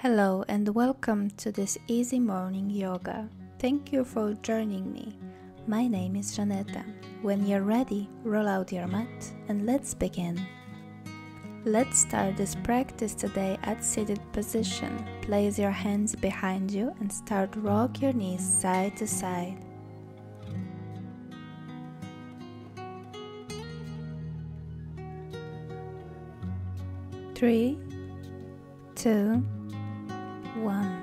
Hello and welcome to this easy morning yoga. Thank you for joining me. My name is Żaneta. When you're ready, roll out your mat and let's begin. Let's start this practice today at seated position. Place your hands behind you and start rock your knees side to side. Three, two, one.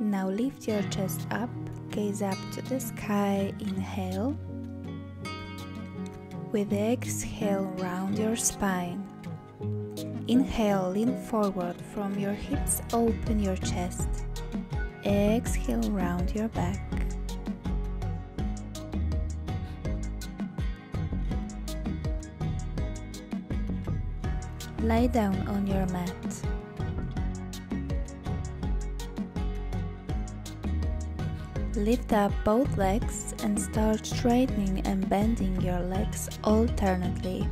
Now lift your chest up, gaze up to the sky, inhale. With exhale, round your spine. Inhale, lean forward from your hips, open your chest. Exhale, round your back. Lie down on your mat. Lift up both legs and start straightening and bending your legs alternately.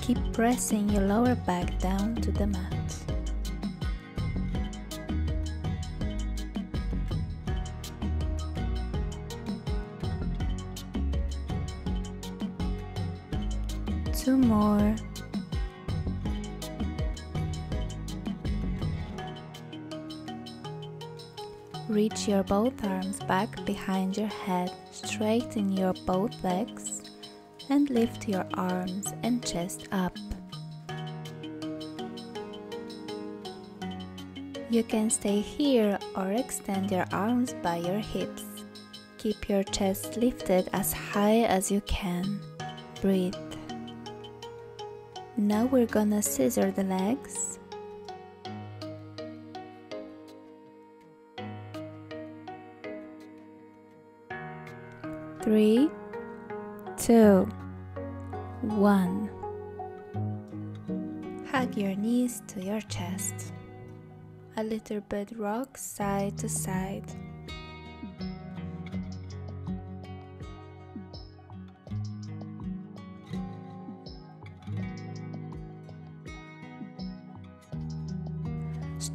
Keep pressing your lower back down to the mat. More. Reach your both arms back behind your head, straighten your both legs, and lift your arms and chest up. You can stay here or extend your arms by your hips. Keep your chest lifted as high as you can. Breathe. Now we're gonna scissor the legs. Three, two, one. Hug your knees to your chest. A little bit rock side to side.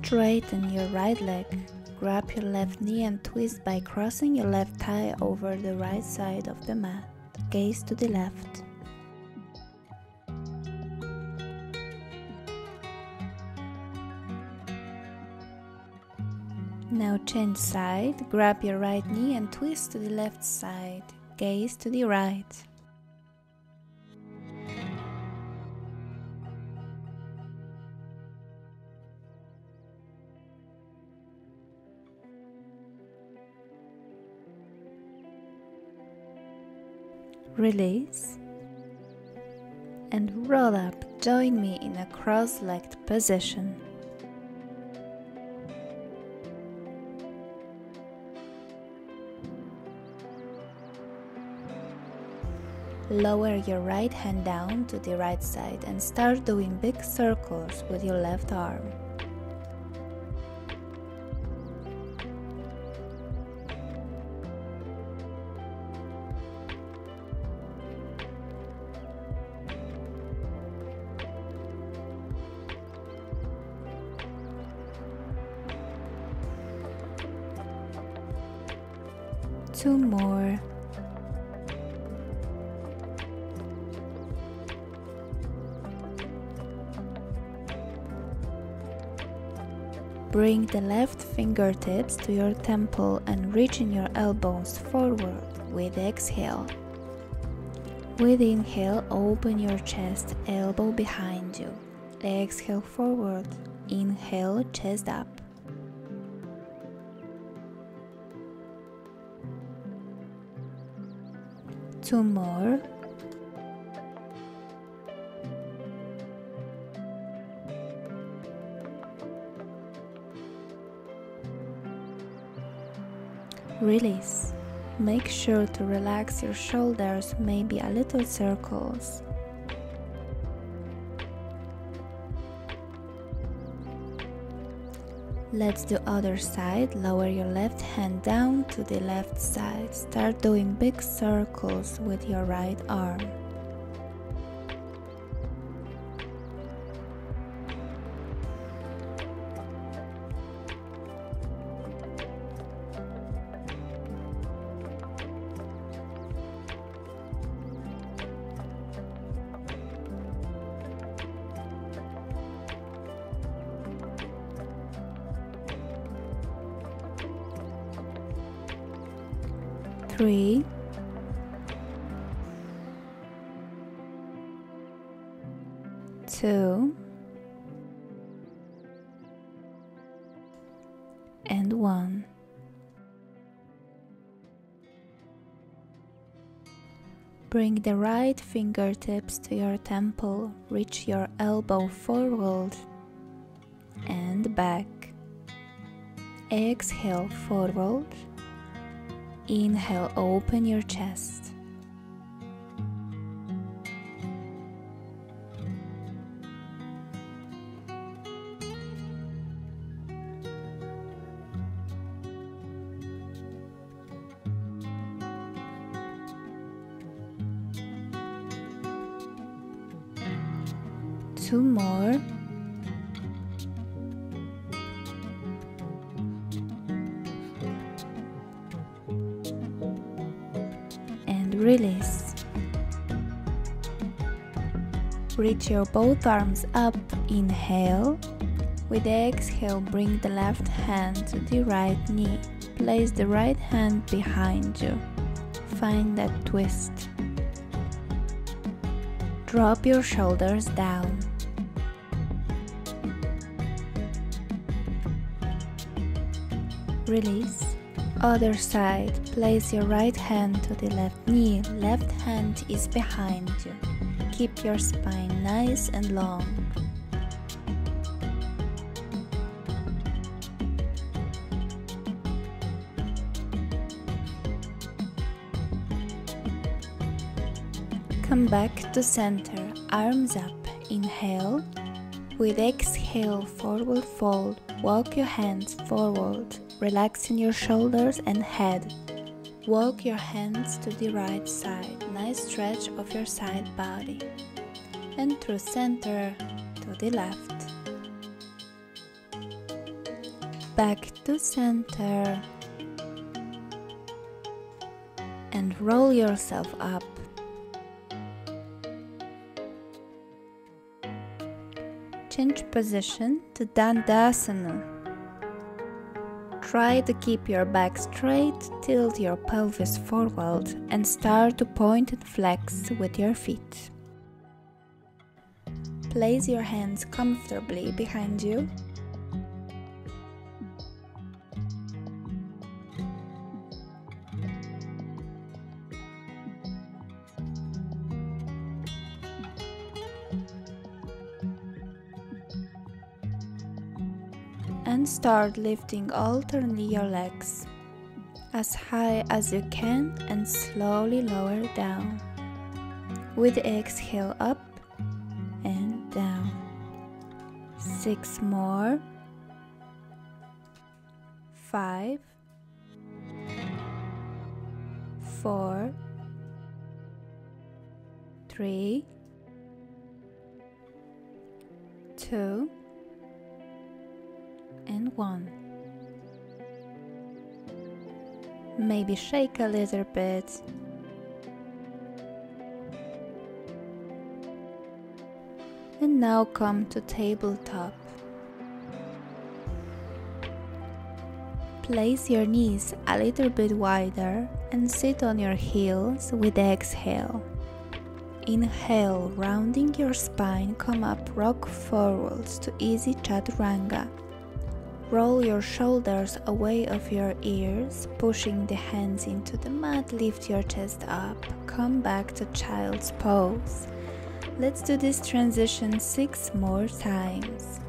Straighten your right leg. Grab your left knee and twist by crossing your left thigh over the right side of the mat. Gaze to the left. Now change side, grab your right knee and twist to the left side. Gaze to the right. Release and roll up. Join me in a cross legged position. Lower your right hand down to the right side and start doing big circles with your left arm. Fingertips to your temple and reaching your elbows forward with exhale. With inhale, open your chest, elbow behind you. Exhale forward. Inhale, chest up. Two more. Release. Make sure to relax your shoulders, maybe a little circles. Let's do other side. Lower your left hand down to the left side. Start doing big circles with your right arm. Bring the right fingertips to your temple, reach your elbow forward and back. Exhale forward. Inhale, open your chest. Reach your both arms up, inhale. With the exhale, bring the left hand to the right knee. Place the right hand behind you. Find that twist. Drop your shoulders down. Release. Other side. Place your right hand to the left knee. Left hand is behind you. Keep your spine nice and long. Come back to center, arms up. Inhale. With exhale, forward fold. Walk your hands forward, relaxing your shoulders and head. Walk your hands to the right side. Nice stretch of your side body. And through center to the left. Back to center. And roll yourself up. Change position to Dandasana. Try to keep your back straight, tilt your pelvis forward, and start to point and flex with your feet. Place your hands comfortably behind you. Start lifting alternately your legs as high as you can and slowly lower down. With exhale up and down. Six more. Five. Four. Three. Two one. Maybe shake a little bit. And now come to tabletop. Place your knees a little bit wider and sit on your heels with exhale. Inhale, rounding your spine, come up, rock forwards to easy chaturanga. Roll your shoulders away of your ears, pushing the hands into the mat. Lift your chest up. Come back to child's pose. Let's do this transition six more times.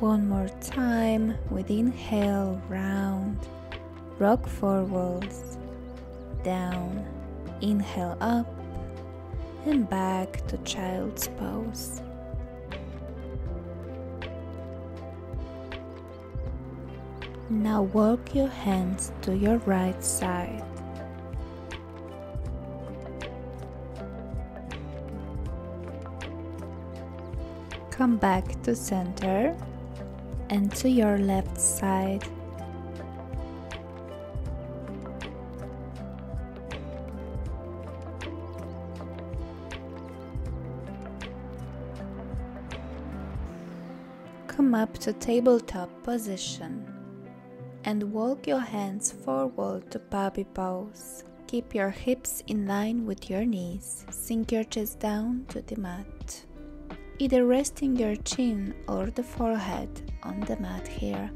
One more time with inhale, round. rock forwards, down, inhale up, and back to child's pose. Now walk your hands to your right side. Come back to center and to your left side. Come up to tabletop position and walk your hands forward to puppy pose. Keep your hips in line with your knees. Sink your chest down to the mat. Either resting your chin or the forehead on the mat here.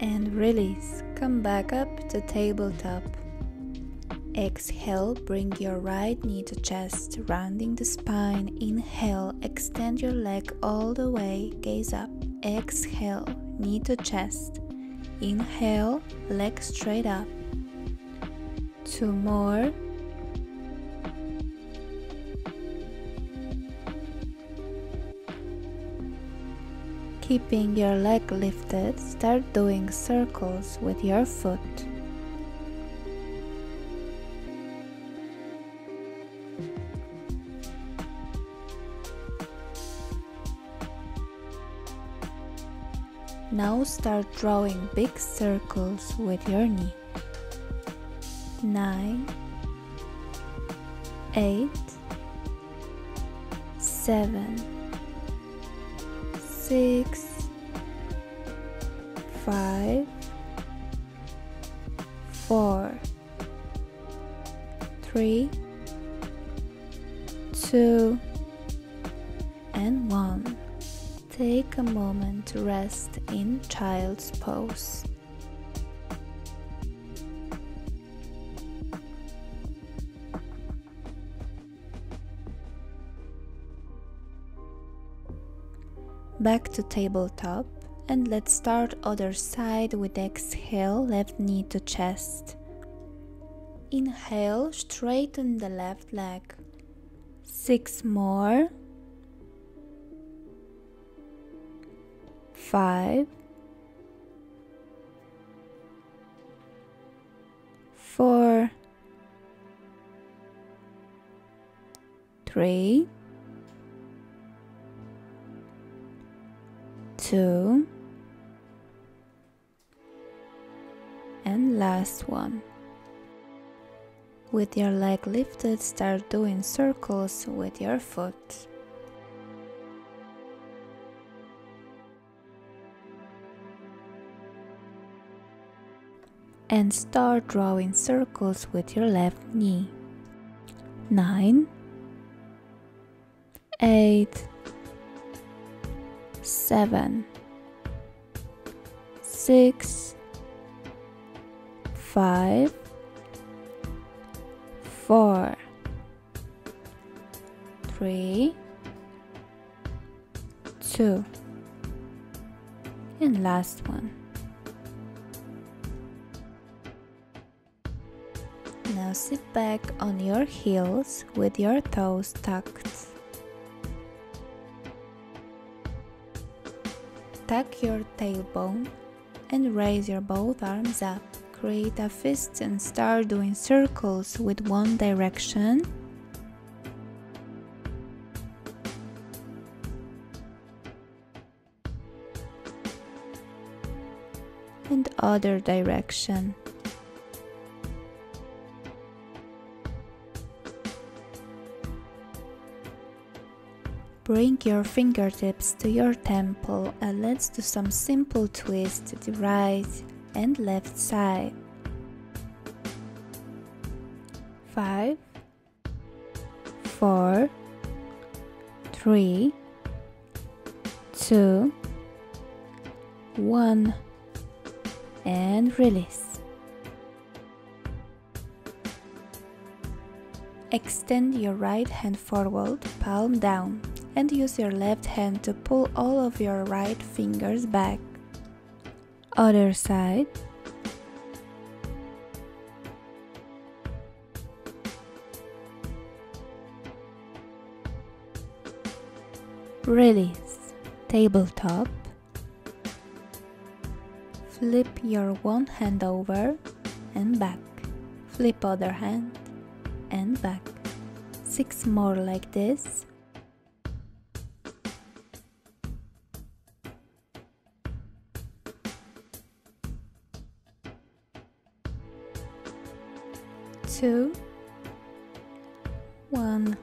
And release. Come back up to tabletop. Exhale, bring your right knee to chest, rounding the spine. Inhale, extend your leg all the way, gaze up. Exhale, knee to chest. Inhale, leg straight up. Two more. Keeping your leg lifted, start doing circles with your foot. Now start drawing big circles with your knee. 9 8 7 6 5 4 3 2 and 1 Take a moment to rest in child's pose. Back to tabletop and let's start other side with exhale left knee to chest. Inhale, straighten the left leg. Six more. five, four, three, two, and last one. With your leg lifted, start doing circles with your foot. and start drawing circles with your left knee. 9 8 7 6 5 4 3 2 and last one Now sit back on your heels with your toes tucked. Tuck your tailbone and raise your both arms up. Create a fist and start doing circles with one direction. And other direction. Bring your fingertips to your temple and let's do some simple twists to the right and left side. 5 4 3 2 1 and release. Extend your right hand forward, palm down and use your left hand to pull all of your right fingers back. Other side. Release. Tabletop. Flip your one hand over and back. Flip other hand and back. Six more like this. Two, one.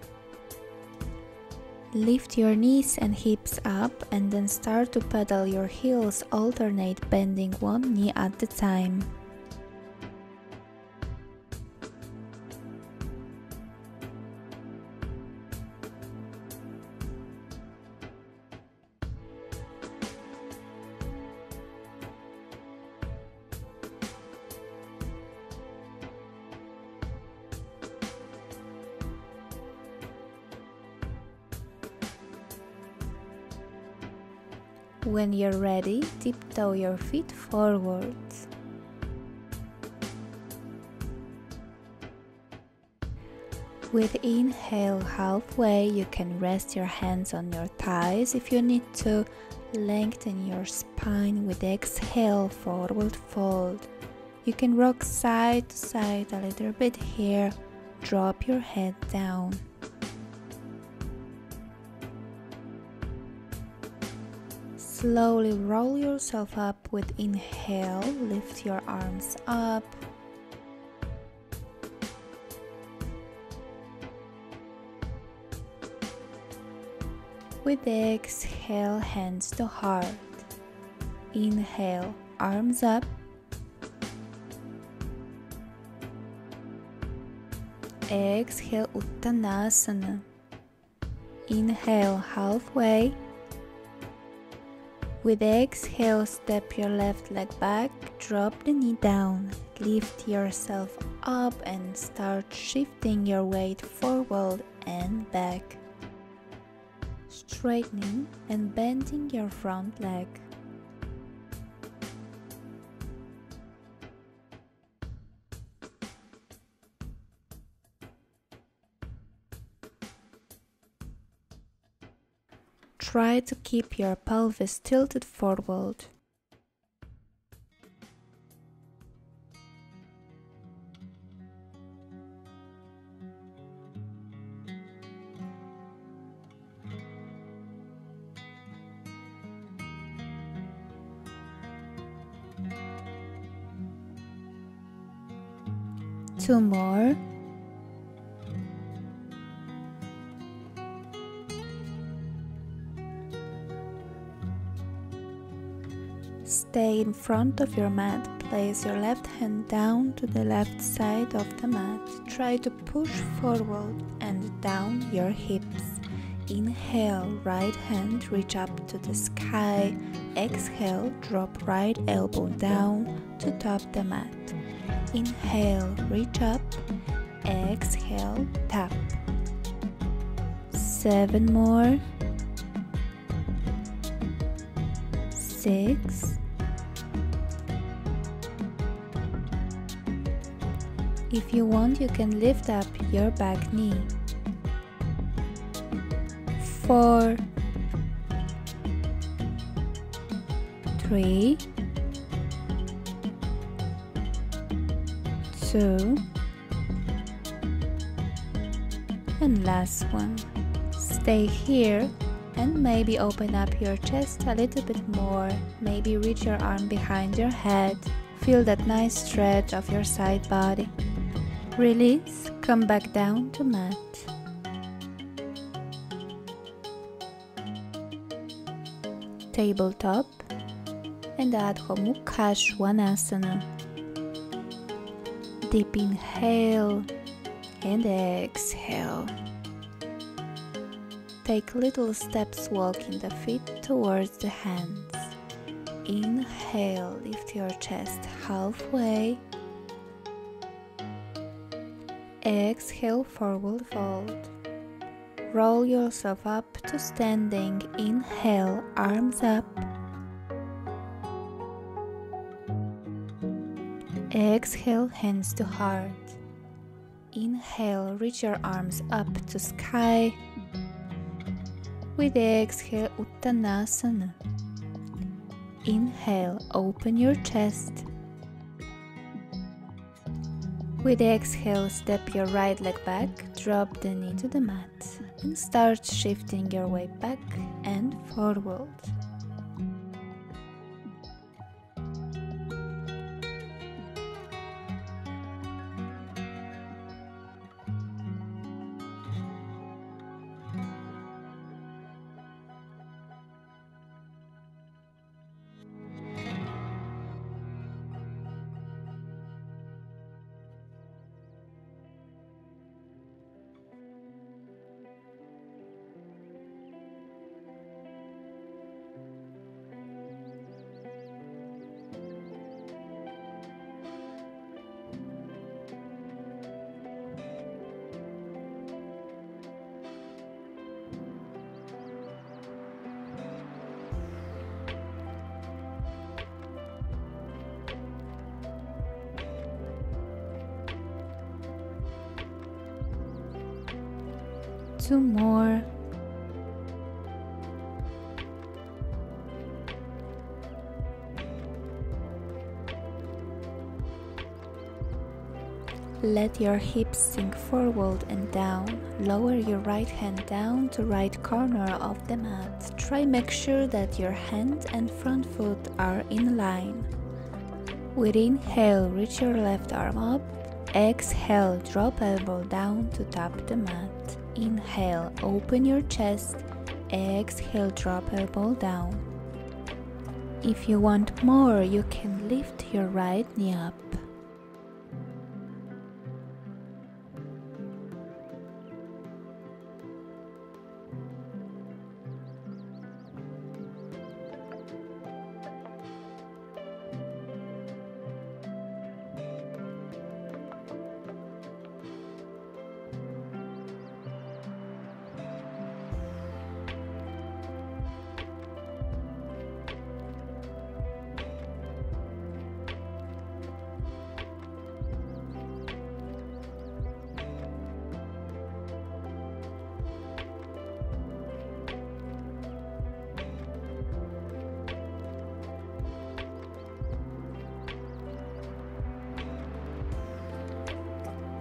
Lift your knees and hips up and then start to pedal your heels, alternate bending one knee at a time. When you're ready, tiptoe your feet forwards. With inhale halfway, you can rest your hands on your thighs if you need to. Lengthen your spine with exhale, forward fold. You can rock side to side a little bit here. Drop your head down. Slowly roll yourself up with inhale, lift your arms up. With exhale, hands to heart. Inhale, arms up. Exhale, Uttanasana. Inhale, halfway. With exhale, step your left leg back, drop the knee down, lift yourself up and start shifting your weight forward and back. Straightening and bending your front leg. Try to keep your pelvis tilted forward. Two more. Stay in front of your mat. Place your left hand down to the left side of the mat. Try to push forward and down your hips. Inhale, right hand reach up to the sky. Exhale, drop right elbow down to top the mat. Inhale, reach up. Exhale, tap. Seven more. Six. If you want, you can lift up your back knee. Four, three, two, and last one. Stay here and maybe open up your chest a little bit more. Maybe reach your arm behind your head. Feel that nice stretch of your side body. Release, come back down to mat. Tabletop and Adho Mukha Svanasana. Deep inhale and exhale. Take little steps walking the feet towards the hands. Inhale, lift your chest halfway Exhale, forward fold. Roll yourself up to standing. Inhale, arms up. Exhale, hands to heart. Inhale, reach your arms up to sky. With exhale, Uttanasana. Inhale, open your chest. With the exhale, step your right leg back, drop the knee to the mat, and start shifting your weight back and forward. Two more. Let your hips sink forward and down. Lower your right hand down to right corner of the mat. Try make sure that your hand and front foot are in line. With inhale, reach your left arm up. Exhale, drop elbow down to tap the mat. Inhale, open your chest. Exhale, drop elbow down. If you want more, you can lift your right knee up.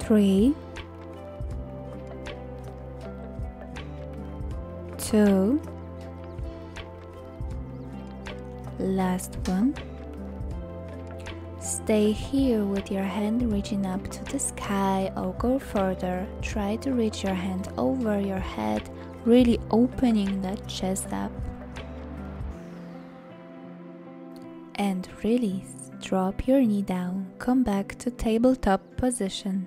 Three, two, last one. Stay here with your hand reaching up to the sky or go further. Try to reach your hand over your head, really opening that chest up. And release. Drop your knee down. Come back to tabletop position.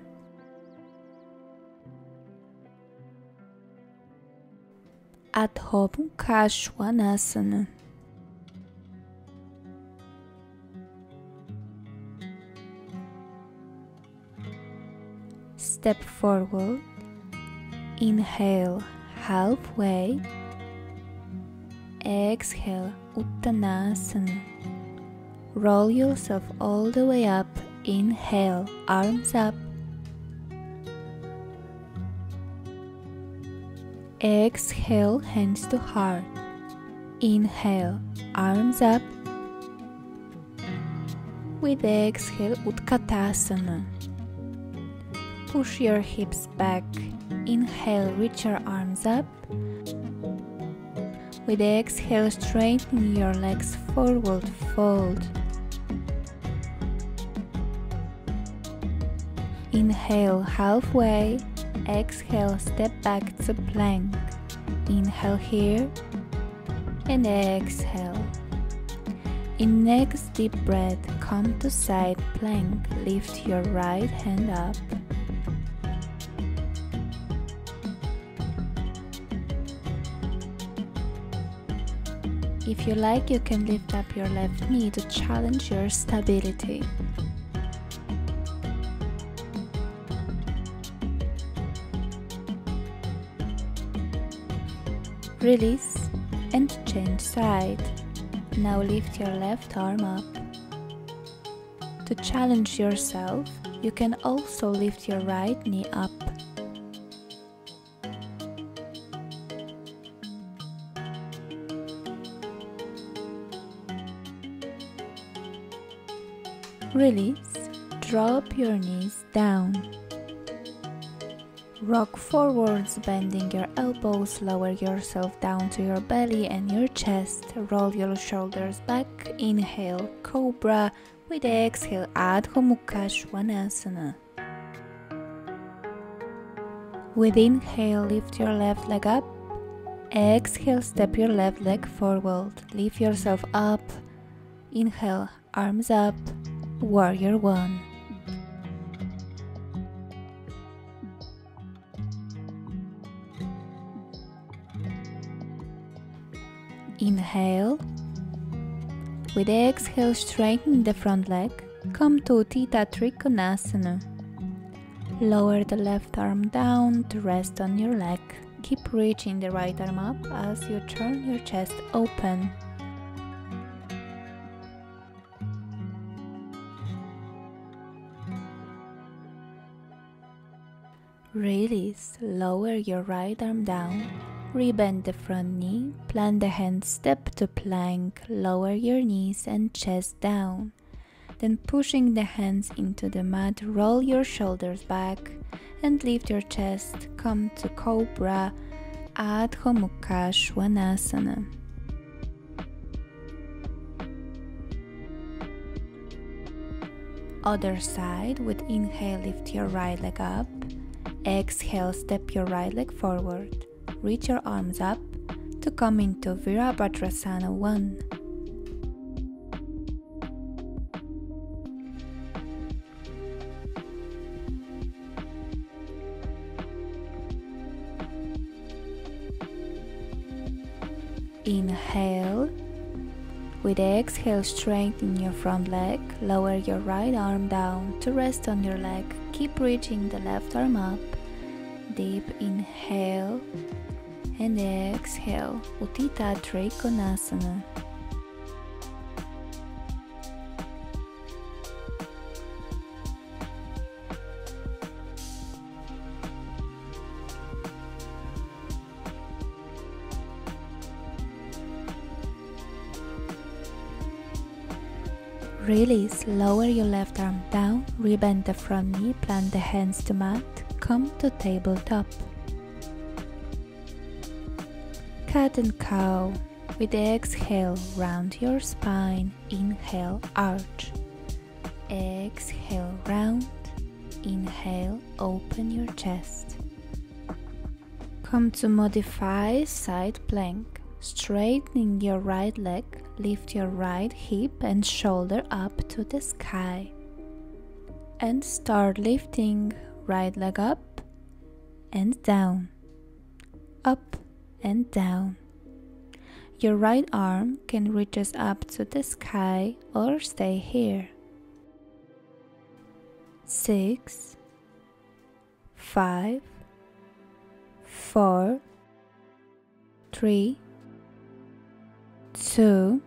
Adho. Step forward. Inhale halfway. Exhale Uttanasana. Roll yourself all the way up. Inhale, arms up. Exhale, hands to heart. Inhale, arms up. With exhale, Utkatasana. Push your hips back. Inhale, reach your arms up. With exhale, straighten your legs forward, fold. Inhale halfway Exhale, step back to plank. Inhale here and exhale. In next deep breath, come to side plank. Lift your right hand up. If you like, you can lift up your left knee to challenge your stability. Release and change side. Now lift your left arm up. To challenge yourself, you can also lift your right knee up. Release, drop your knees down. Rock forwards, bending your elbows, lower yourself down to your belly and your chest. Roll your shoulders back. Inhale, Cobra. With exhale, Adho Mukha Svanasana. With inhale, lift your left leg up. Exhale, step your left leg forward. Lift yourself up. Inhale, arms up. Warrior one. Inhale. With exhale, straighten the front leg. Come to Tita Trikonasana. Lower the left arm down to rest on your leg. Keep reaching the right arm up as you turn your chest open. Release. Lower your right arm down. Rebend the front knee. Plant the hand step to plank. Lower your knees and chest down. Then pushing the hands into the mat, roll your shoulders back and lift your chest. Come to Cobra, Adho Mukha Svanasana. Other side with inhale, lift your right leg up. Exhale, step your right leg forward. Reach your arms up to come into Virabhadrasana 1. Inhale. With exhale, straighten your front leg. Lower your right arm down to rest on your leg. Keep reaching the left arm up. Deep inhale and exhale. Utthita Trikonasana. Release, lower your left arm down, rebend the front knee, plant the hands to mat, come to tabletop. Cat and cow. With exhale, round your spine, inhale, arch. Exhale, round, inhale, open your chest. Come to modify side plank, straightening your right leg Lift your right hip and shoulder up to the sky. And start lifting right leg up and down, up and down. Your right arm can reach us up to the sky or stay here. Six, five, four, three, two,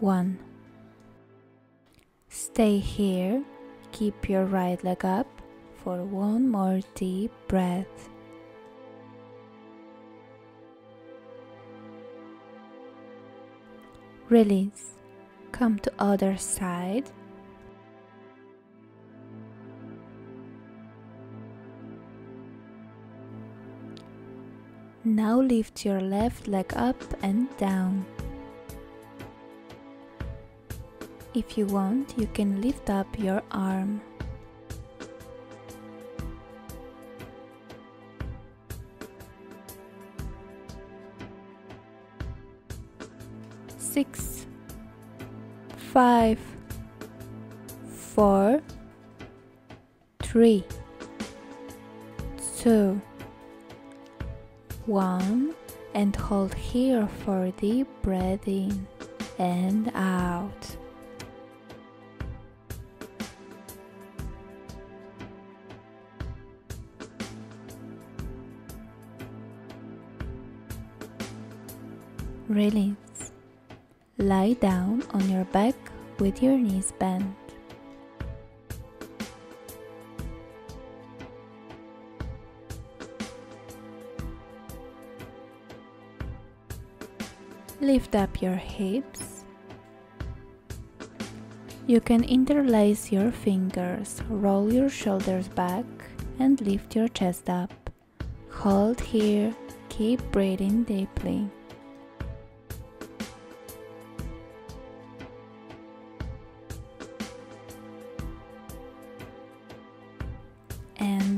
one. Stay here, keep your right leg up for one more deep breath. Release, come to other side. Now lift your left leg up and down. If you want, you can lift up your arm. Six, five, four, three, two, one, and hold here for deep breath in and out. Release. Lie down on your back with your knees bent. Lift up your hips. You can interlace your fingers, roll your shoulders back, and lift your chest up. Hold here, keep breathing deeply.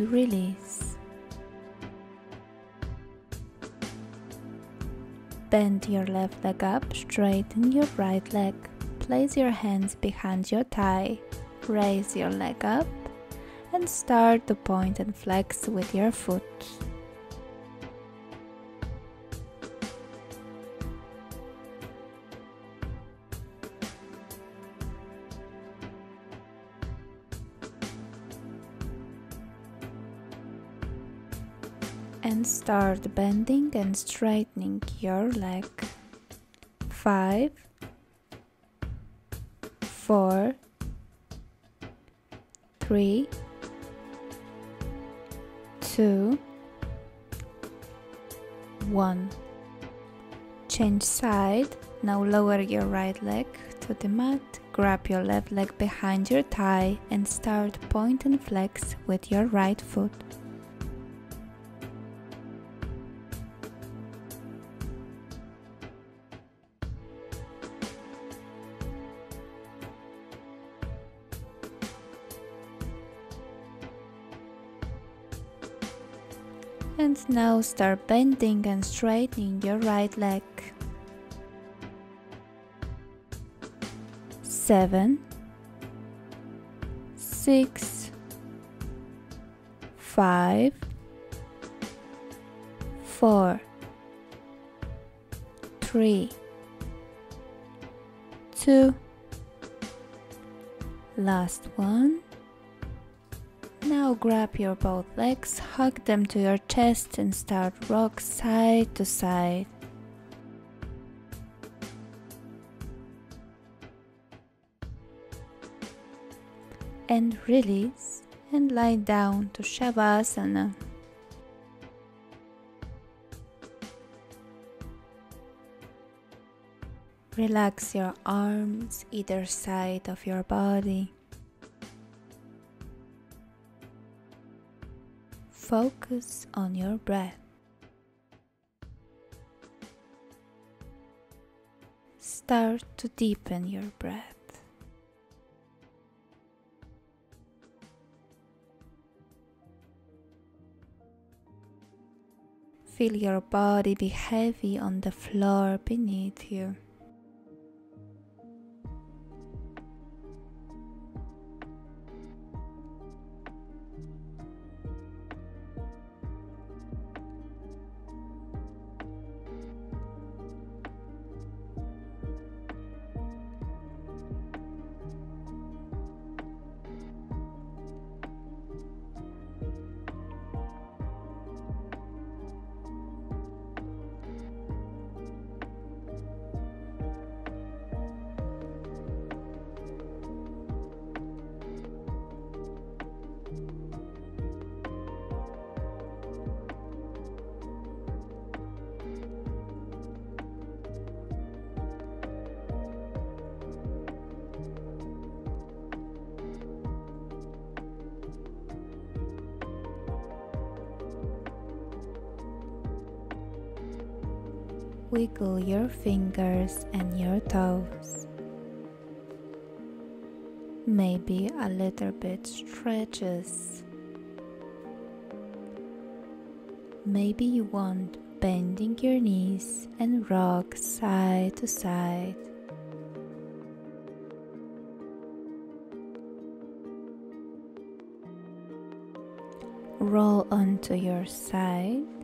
Release. Bend your left leg up, straighten your right leg. Place your hands behind your thigh. Raise your leg up and start to point and flex with your foot. Start bending and straightening your leg. Five, four, three, two, one. Change side. Now lower your right leg to the mat. Grab your left leg behind your thigh and start point and flex with your right foot. And now start bending and straightening your right leg. Seven, six, five, four, three, two, last one. Grab your both legs, hug them to your chest and start rock side to side. And release and lie down to Shavasana. Relax your arms either side of your body. Focus on your breath. Start to deepen your breath. Feel your body be heavy on the floor beneath you. Wiggle your fingers and your toes. Maybe a little bit stretches. Maybe you want bending your knees and rock side to side. Roll onto your side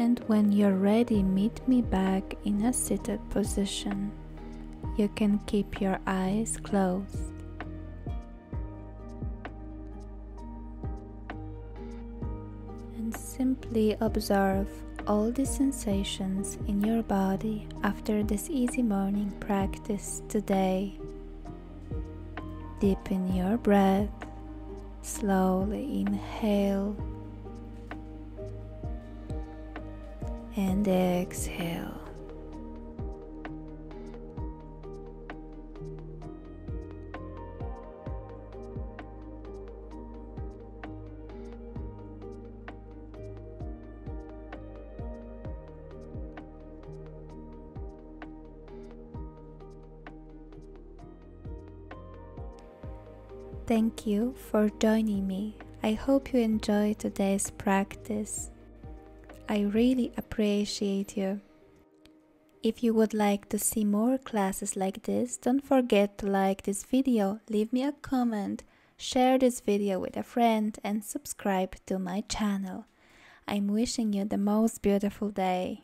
and when you're ready, meet me back in a seated position. You can keep your eyes closed. And simply observe all the sensations in your body after this easy morning practice today. Deepen your breath, slowly inhale and exhale. Thank you for joining me. I hope you enjoyed today's practice. I really appreciate you. If you would like to see more classes like this, don't forget to like this video, leave me a comment, share this video with a friend and subscribe to my channel. I'm wishing you the most beautiful day.